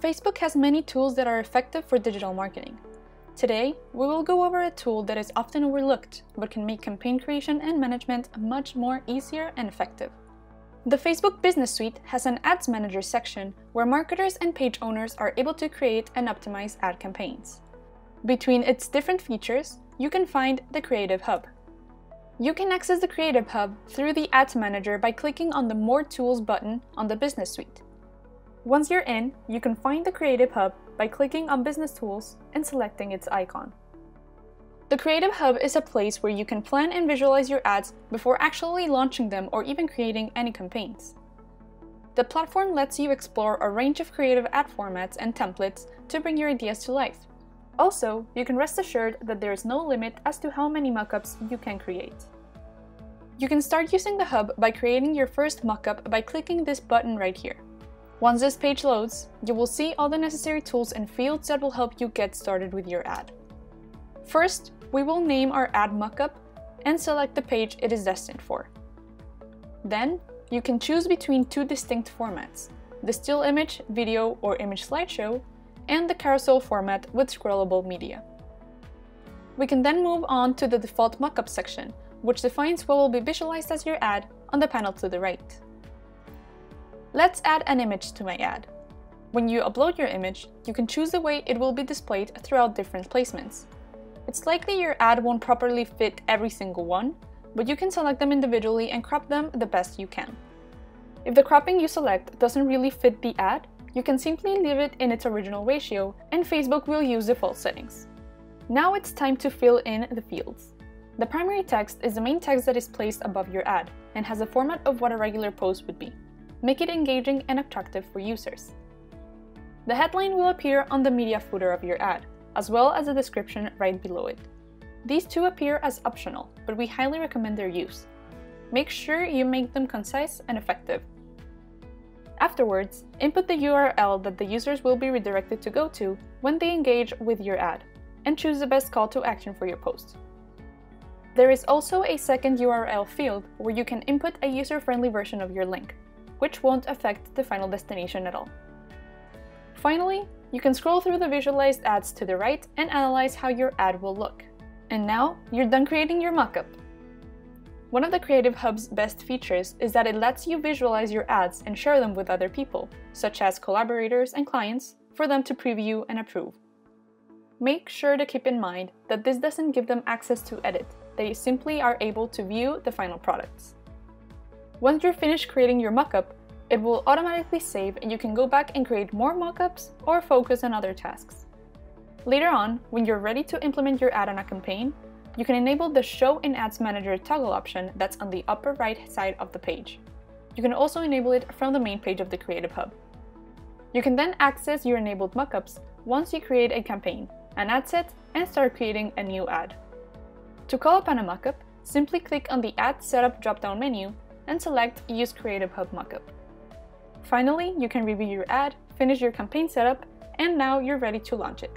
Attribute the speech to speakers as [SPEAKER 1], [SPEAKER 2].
[SPEAKER 1] Facebook has many tools that are effective for digital marketing. Today, we will go over a tool that is often overlooked but can make campaign creation and management much more easier and effective. The Facebook Business Suite has an Ads Manager section where marketers and page owners are able to create and optimize ad campaigns. Between its different features, you can find the Creative Hub. You can access the Creative Hub through the Ads Manager by clicking on the More Tools button on the Business Suite. Once you're in, you can find the Creative Hub by clicking on Business Tools and selecting its icon. The Creative Hub is a place where you can plan and visualize your ads before actually launching them or even creating any campaigns. The platform lets you explore a range of creative ad formats and templates to bring your ideas to life. Also, you can rest assured that there is no limit as to how many mockups you can create. You can start using the hub by creating your first mockup by clicking this button right here. Once this page loads, you will see all the necessary tools and fields that will help you get started with your ad. First, we will name our ad mockup and select the page it is destined for. Then, you can choose between two distinct formats, the still image, video, or image slideshow, and the carousel format with scrollable media. We can then move on to the default mockup section, which defines what will be visualized as your ad on the panel to the right. Let's add an image to my ad. When you upload your image, you can choose the way it will be displayed throughout different placements. It's likely your ad won't properly fit every single one, but you can select them individually and crop them the best you can. If the cropping you select doesn't really fit the ad, you can simply leave it in its original ratio and Facebook will use default settings. Now it's time to fill in the fields. The primary text is the main text that is placed above your ad and has the format of what a regular post would be. Make it engaging and attractive for users. The headline will appear on the media footer of your ad, as well as a description right below it. These two appear as optional, but we highly recommend their use. Make sure you make them concise and effective. Afterwards, input the URL that the users will be redirected to go to when they engage with your ad, and choose the best call to action for your post. There is also a second URL field where you can input a user-friendly version of your link, which won't affect the final destination at all. Finally, you can scroll through the visualized ads to the right and analyze how your ad will look. And now, you're done creating your mockup. One of the Creative Hub's best features is that it lets you visualize your ads and share them with other people, such as collaborators and clients, for them to preview and approve. Make sure to keep in mind that this doesn't give them access to edit, they simply are able to view the final products. Once you're finished creating your mockup, it will automatically save and you can go back and create more mockups or focus on other tasks. Later on, when you're ready to implement your ad on a campaign, you can enable the Show in Ads Manager toggle option that's on the upper right side of the page. You can also enable it from the main page of the Creative Hub. You can then access your enabled mockups once you create a campaign, an ad set, and start creating a new ad. To call upon a mockup, simply click on the Ad Setup drop-down menu and select Use Creative Hub Mockup. Finally, you can review your ad, finish your campaign setup, and now you're ready to launch it.